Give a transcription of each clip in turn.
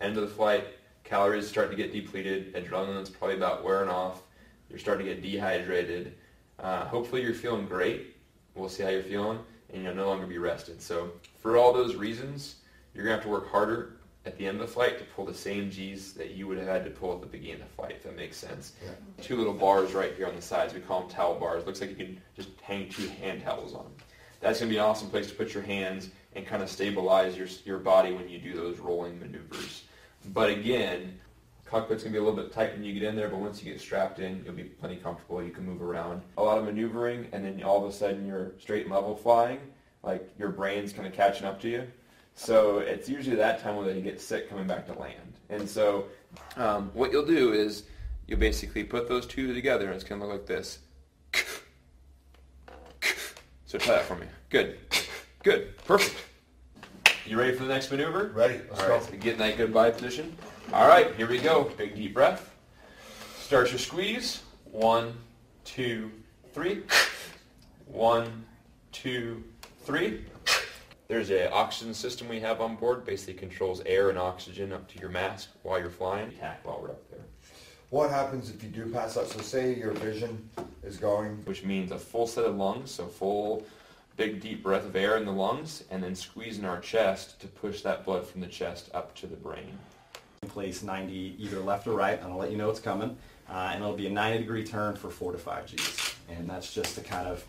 end of the flight, calories start to get depleted, adrenaline's probably about wearing off, you're starting to get dehydrated. Uh, hopefully you're feeling great. We'll see how you're feeling, and you'll no longer be rested. So for all those reasons, you're going to have to work harder at the end of the flight to pull the same G's that you would have had to pull at the beginning of the flight, if that makes sense. Yeah. Two little bars right here on the sides. We call them towel bars. Looks like you can just hang two hand towels on them. That's going to be an awesome place to put your hands and kind of stabilize your, your body when you do those rolling maneuvers. But again, cockpit's to be a little bit tight when you get in there, but once you get strapped in, you'll be plenty comfortable. You can move around. A lot of maneuvering, and then all of a sudden you're straight and level flying, like your brain's kind of catching up to you. So it's usually that time when you get sick coming back to land. And so um, what you'll do is you'll basically put those two together, and it's to look like this. So try that for me. Good. Good. Perfect. You ready for the next maneuver? Ready. Let's All go. Right. Get in that goodbye position. All right, here we go. Big deep breath. Start your squeeze. One, two, three. One, two, three. There's a oxygen system we have on board. Basically controls air and oxygen up to your mask while you're flying. Attack while we're up there. What happens if you do pass out? So say your vision is going. Which means a full set of lungs, so full big deep breath of air in the lungs, and then squeezing our chest to push that blood from the chest up to the brain. Place 90 either left or right, and I'll let you know it's coming. Uh, and it'll be a 90 degree turn for 4 to 5 Gs. And that's just to kind of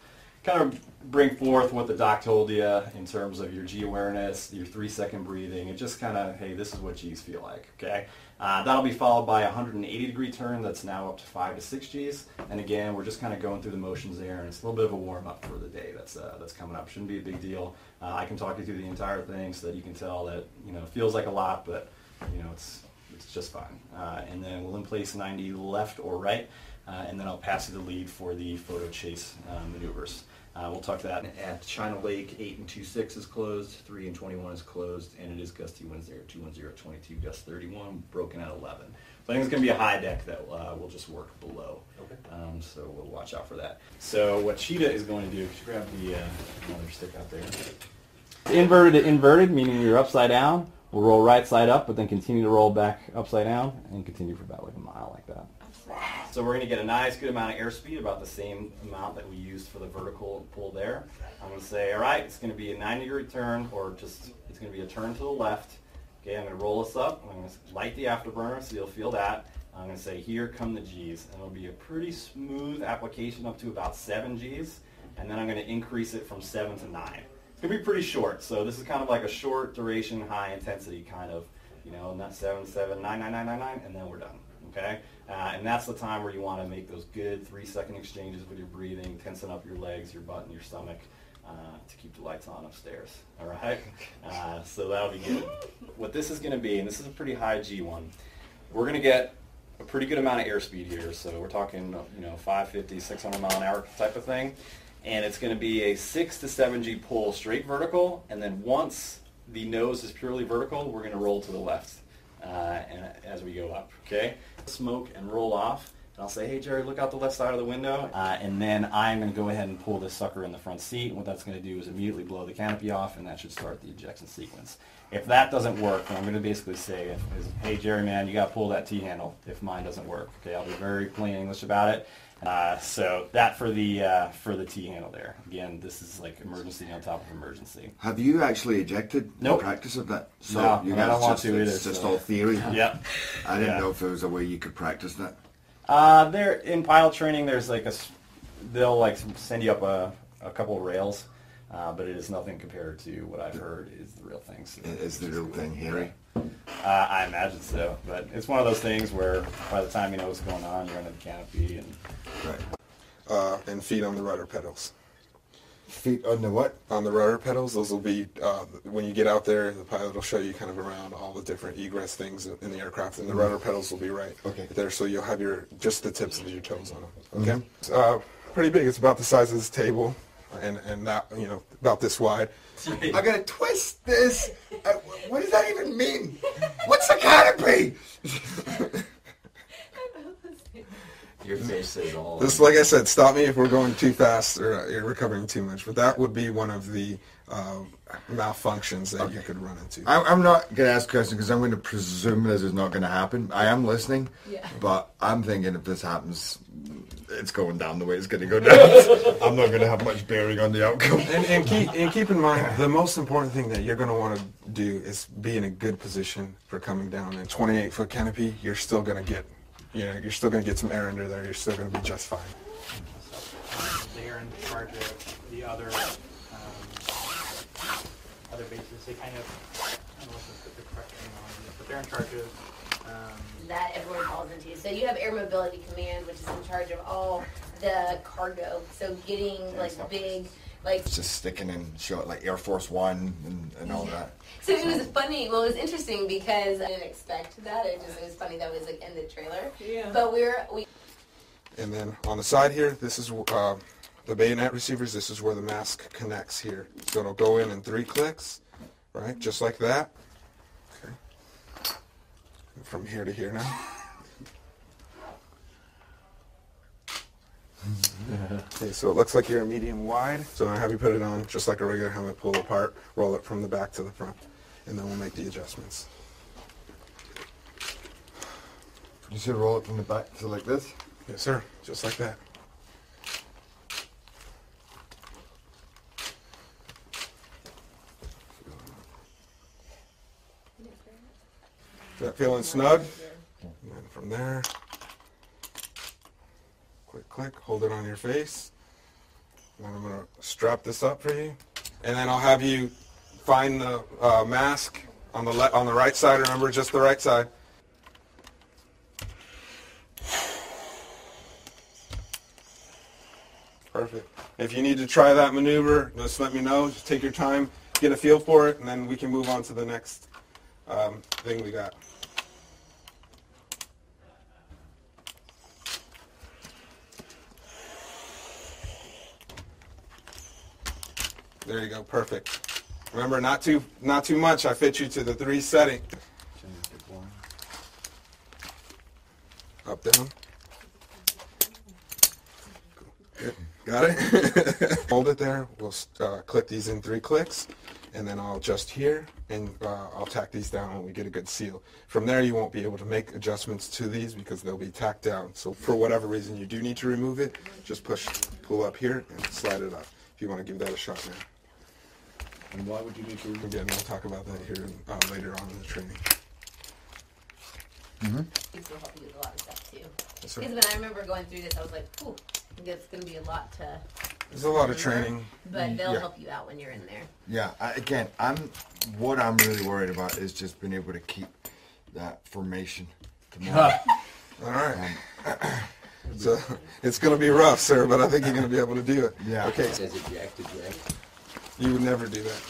kind of bring forth what the doc told you in terms of your G awareness, your three second breathing, and just kind of, hey, this is what G's feel like, okay? Uh, that'll be followed by a 180 degree turn that's now up to 5 to 6 Gs. And again, we're just kind of going through the motions there, and it's a little bit of a warm up for the day that's, uh, that's coming up. Shouldn't be a big deal. Uh, I can talk you through the entire thing so that you can tell that, you know, it feels like a lot, but, you know, it's, it's just fine. Uh, and then we'll in place 90 left or right, uh, and then I'll pass you the lead for the photo chase uh, maneuvers. Uh, we'll talk to that. At China Lake, 8 and 26 is closed, 3 and 21 is closed, and it is gusty winds there, 210 22, gust 31, broken at 11. So I think it's going to be a high deck that uh, will just work below. Okay. Um, so we'll watch out for that. So what Cheetah is going to do, could you grab the uh, another stick out there? Inverted to inverted, meaning you're upside down. We'll roll right side up, but then continue to roll back upside down and continue for about like a mile like that. So we're going to get a nice good amount of airspeed, about the same amount that we used for the vertical pull there. I'm going to say, all right, it's going to be a 90 degree turn, or just, it's going to be a turn to the left. Okay, I'm going to roll this up. I'm going to light the afterburner, so you'll feel that. I'm going to say, here come the G's. And it'll be a pretty smooth application up to about 7 G's. And then I'm going to increase it from 7 to 9. It's going to be pretty short. So this is kind of like a short duration, high intensity kind of, you know, not 7, 7, 9, 9, 9, 9, 9, and then we're done. Okay? Uh, and that's the time where you want to make those good three second exchanges with your breathing, tensing up your legs, your butt, and your stomach uh, to keep the lights on upstairs. All right? Uh, so that'll be good. What this is going to be, and this is a pretty high G one, we're going to get a pretty good amount of airspeed here. So we're talking, you know, 550, 600 mile an hour type of thing. And it's going to be a 6 to 7 G pull straight vertical. And then once the nose is purely vertical, we're going to roll to the left uh, and, as we go up. Okay? Smoke and roll off. And I'll say, hey, Jerry, look out the left side of the window. Uh, and then I'm going to go ahead and pull this sucker in the front seat. And what that's going to do is immediately blow the canopy off, and that should start the ejection sequence. If that doesn't work, then I'm going to basically say, hey, Jerry, man, you got to pull that T-handle if mine doesn't work. Okay, I'll be very plain English about it. Uh, so that for the uh, for the T handle there. Again, this is like emergency on top of emergency. Have you actually ejected nope. practice of that? So no, you I don't want just, to It's either, just all theory. Yep. I didn't yeah. know if there was a way you could practice that. Uh, there in pilot training, there's like a they'll like send you up a, a couple of rails, uh, but it is nothing compared to what I've heard is the real thing. So is the real thing, Harry? Uh, I imagine so, but it's one of those things where by the time you know what's going on, you're under the canopy and right. Uh, and feet on the rudder pedals. Feet on the what? On the rudder pedals. Those will be uh, when you get out there. The pilot will show you kind of around all the different egress things in the aircraft, and the mm-hmm. rudder pedals will be right okay. there. So you'll have your just the tips of your toes on them. Okay. Mm-hmm. Uh, pretty big. It's about the size of this table, and and that you know about this wide. I gotta twist this. Uh, what does that even mean? What's the canopy? Your face says all. This, like I said, stop me if we're going too fast or uh, you're recovering too much. But that would be one of the uh, malfunctions that you could run into. I, I'm not going to ask a question because I'm going to presume this is not going to happen. I am listening, Yeah. but I'm thinking if this happens, it's going down the way it's going to go down. I'm not going to have much bearing on the outcome. and, and keep and keep in mind the most important thing that you're going to want to do is be in a good position for coming down. And 28 foot canopy, you're still going to get, you know, you're still going to get some air under there. You're still going to be just fine. they're in charge of the other um, other bases. They kind of I don't know what the, the correct name on it, but they're in charge of um, that everyone falls into. So you have Air Mobility Command, which is in charge of all the cargo. So getting like big, like It's just sticking in shot like Air Force One and, and all that. So it was funny. Well, it was interesting because I didn't expect that. It just it was funny that it was like in the trailer. Yeah. But we're we And then on the side here, this is uh, the bayonet receivers. This is where the mask connects here. So it'll go in in three clicks, right? Just like that. Okay. From here to here now. Okay, so it looks like you're a medium wide. So I have you put it on just like a regular helmet, pull it apart, roll it from the back to the front, and then we'll make the adjustments. You should roll it from the back, so like this. Yes, sir. Just like that. That feeling snug? And then from there, click, click, hold it on your face. Then I'm gonna strap this up for you, and then I'll have you find the uh, mask on the le- on the right side. Remember, just the right side. Perfect. If you need to try that maneuver, just let me know. Just take your time, get a feel for it, and then we can move on to the next um, thing we got. There you go. Perfect. Remember, not too not too much. I fit you to the three setting. Up, down. Got it? Hold it there. We'll uh, click these in three clicks, and then I'll adjust here, and uh, I'll tack these down when we get a good seal. From there, you won't be able to make adjustments to these because they'll be tacked down. So for whatever reason you do need to remove it, just push, pull up here, and slide it up. If you want to give that a shot now. And why would you need to? Again, we'll talk about that here uh, later on in the training. Mhm. these will help you with a lot of stuff too. Yes. Because when I remember going through this, I was like, "Ooh, it's going to be a lot to." There's a lot of training. But they'll Yeah. help you out when you're in there. Yeah. I, again, I'm. What I'm really worried about is just being able to keep that formation. Tomorrow. All right. So it's going to be rough, sir, but I think you're going to be able to do it. Yeah. Okay. Says eject, eject. You would never do that.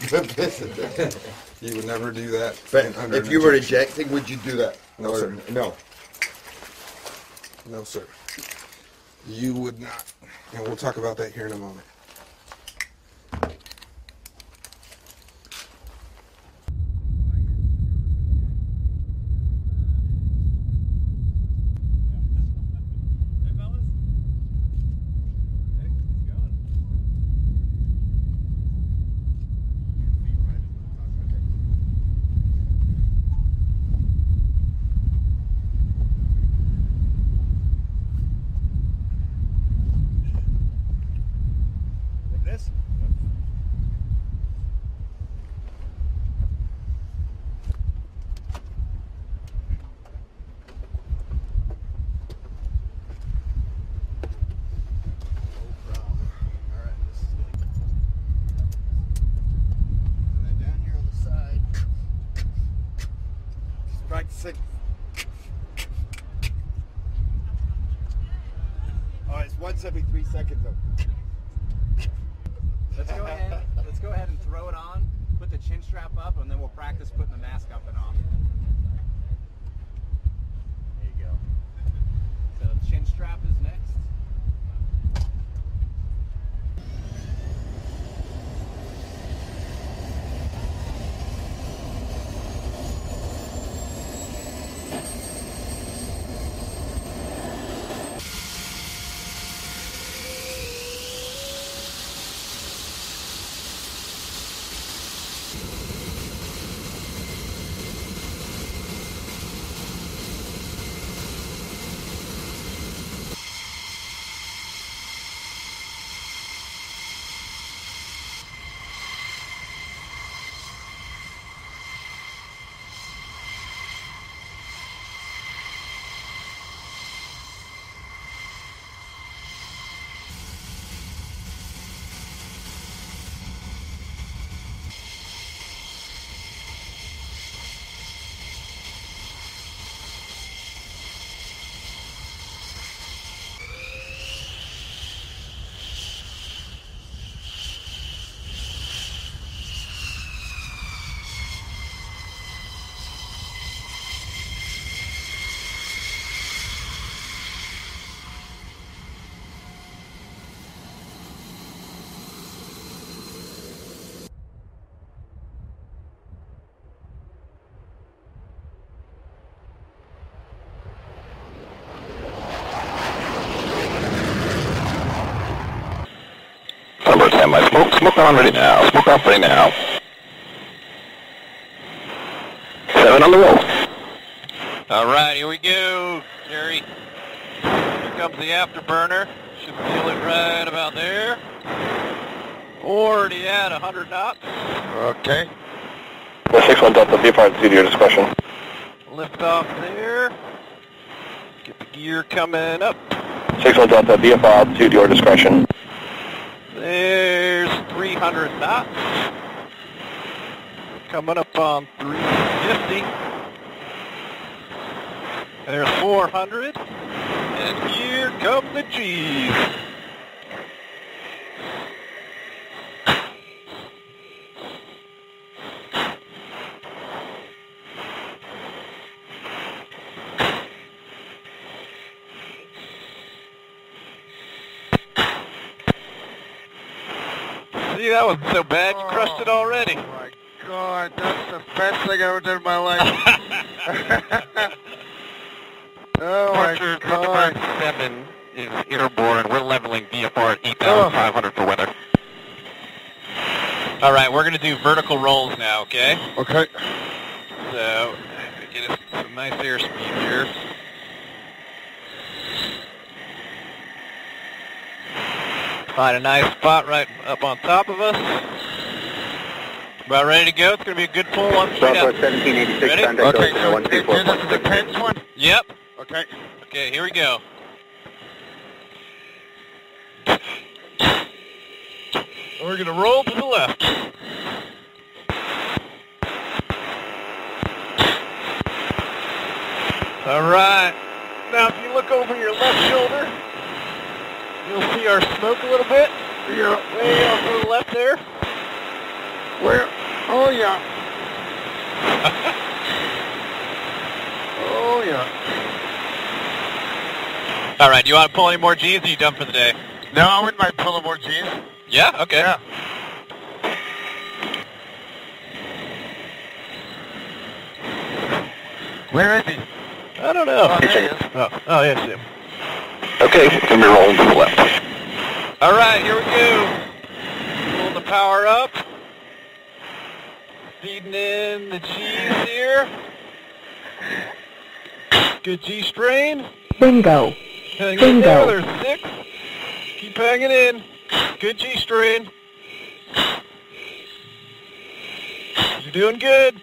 You would never do that. but if an you were injection. ejecting, would you do that? No, Or- sir. No. No, sir. You would not. And we'll talk about that here in a moment. Like this. Practicing. Oh, it's once every three seconds though. Let's go ahead. Let's go ahead and throw it on. Put the chin strap up, and then we'll practice putting the mask up and off. There you go. So chin strap is next. Standby. Smoke, smoke on ready now. Smoke off ready now. Seven on the roll. All right, here we go, Jerry. Here comes the afterburner. Should feel it right about there. Already at 100 knots. Okay. The 6-1 Delta, be apart to your discretion. Lift off there. Get the gear coming up. 6-1 Delta, be apart to your discretion. There's 300 knots. Coming up on 350. There's 400. And here come the G's. See, that wasn't so bad. You crushed it oh, already. Oh my god, that's the best thing I ever did in my life. oh my Archer god. Thunderbird 7 is airborne. We're leveling VFR at 8,500 for weather. All right, we're going to do vertical rolls now, okay? Okay. So, get us some nice airspeed here. Find a nice spot right up on top of us. About ready to go. It's going to be a good pull on straight out. 1786, Ready? contact okay, so this is the tense one? Yep. Okay. Okay, here we go. We're going to roll to the left. All right. Now, if you look over your left shoulder, you'll see our smoke a little bit. Yeah. Way off to the left there. Where? Oh yeah. oh yeah. All right, do you want to pull any more G's or are you done for the day? No, I wouldn't mind pulling more G's. Yeah? Okay. Yeah. Where is he? I don't know. Oh, there he is. Oh, oh yes, him. Okay, it's gonna be rolling to the left. All right, here we go. Pulling the power up. Feeding in the G's here. Good G strain. Bingo. Hang in Bingo. there, there's six. Keep hanging in. Good G strain. You're doing good.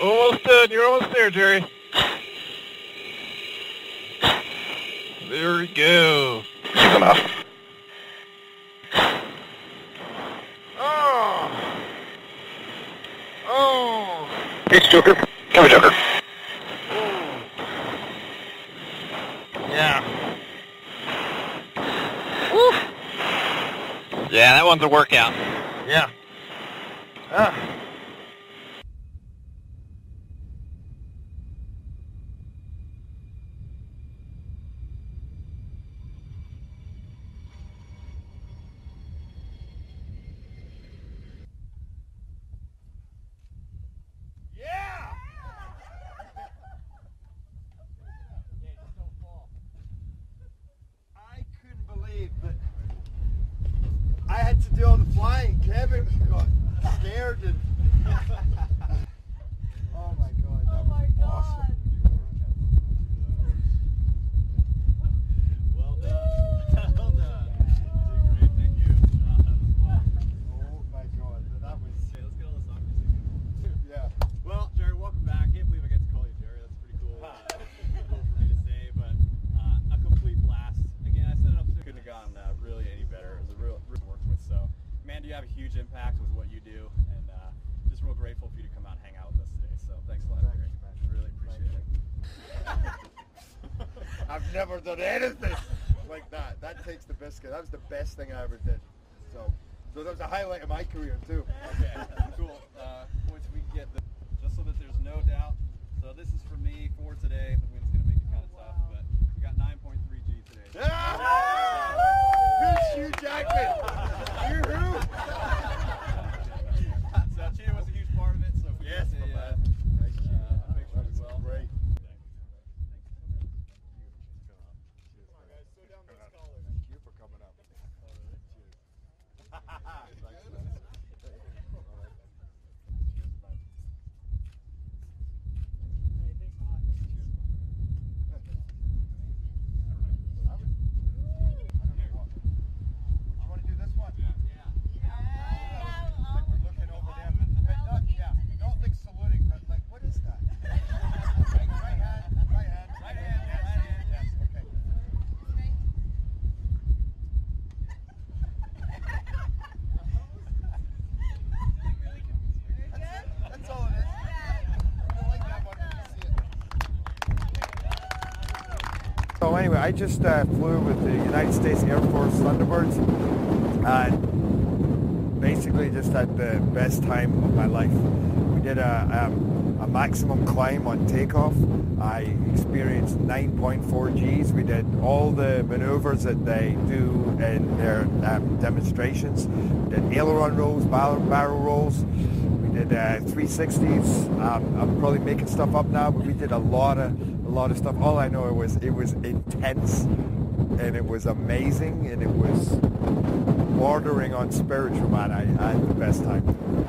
Almost done. You're almost there, Jerry. There we go. He's enough. Oh. Oh. It's Joker. Cover Joker. Yeah. Yeah, that one's a workout. Yeah. Ah. I couldn't believe that I had to do all the flying. Kevin got scared and. oh my god. That was awesome. Well done. Well done. You did great. Thank you. Oh my god. That was. Okay, let's get all this song music. Yeah. Well, Jerry, welcome back. Can't believe I get to call you Jerry. That's pretty cool. cool for me to say, but uh, a complete blast. Again, I set it up so couldn't have gone uh, really any better. It was a real, real to work with. So, man, you have a huge impact with what you do, and uh, just real grateful for you to come out and hang out with us today. So, thanks a lot, Thank Jerry. you, man. I really appreciate it. I've never done anything like that. That takes the biscuit. That was the best thing I ever did. So, so that was a highlight of my career too. Okay, cool. Uh, once we get the, just so that there's no doubt. So this is for me for today. I mean, it's gonna make it kind of tough, but we got 9.3 G today. Yeah! Who's Hugh Jackman? Thanks, So anyway, I just uh, flew with the United States Air Force Thunderbirds. And basically just had the best time of my life. We did a, um, a maximum climb on takeoff. I experienced 9.4 Gs. We did all the maneuvers that they do in their um, demonstrations. We did aileron rolls, barrel, barrel rolls. We did uh, 360s. Um, I'm probably making stuff up now, but we did a lot of lot of stuff. All I know it was it was intense and it was amazing and it was bordering on spiritual, man. I, I had the best time.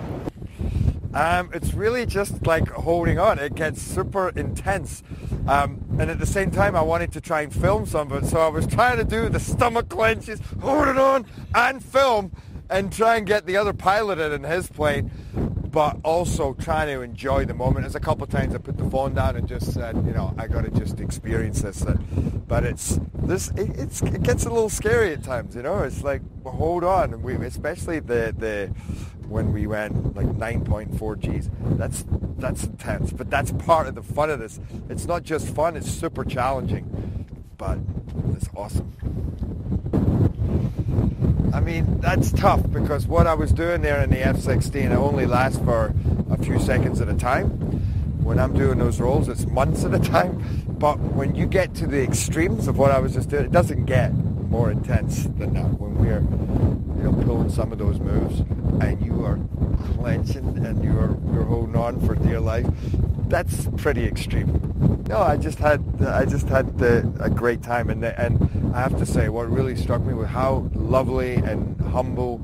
Um, it's really just like holding on. It gets super intense. Um, and at the same time, I wanted to try and film some of it. So I was trying to do the stomach clenches, hold it on, and film, and try and get the other pilot in his plane but also trying to enjoy the moment. There's a couple of times I put the phone down and just said, you know, I got to just experience this. But it's this, it, it's, it gets a little scary at times, you know. It's like, well, hold on, we, especially the the when we went like 9.4 Gs. That's that's intense, but that's part of the fun of this. It's not just fun; it's super challenging, but it's awesome. I mean, that's tough because what I was doing there in the F-16, it only lasts for a few seconds at a time. When I'm doing those rolls, it's months at a time. But when you get to the extremes of what I was just doing, it doesn't get more intense than that. When we're, you know, pulling some of those moves and you are clenching and you're, you're holding on for dear life, that's pretty extreme. No, I just had I just had the, a great time, and the, and I have to say, what really struck me was how lovely and humble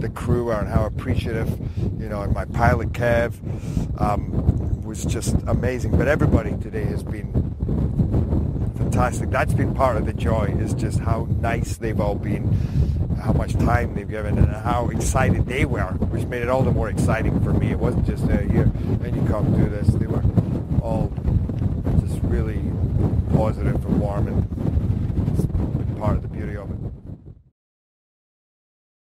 the crew are, and how appreciative, you know, and my pilot Kev um, was just amazing. But everybody today has been fantastic. That's been part of the joy is just how nice they've all been, how much time they've given, and how excited they were, which made it all the more exciting for me. It wasn't just uh, here, and you come do this. They were all just really positive and warm, and part of the beauty of it.